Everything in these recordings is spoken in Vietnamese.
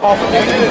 Gracias.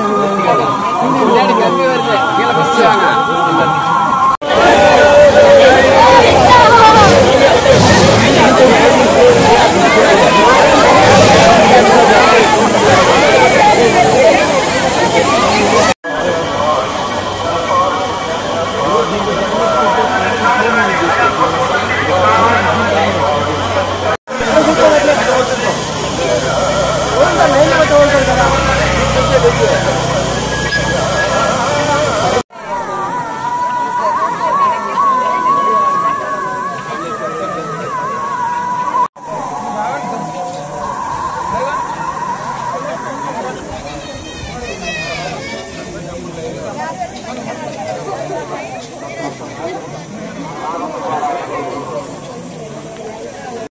Obrigado,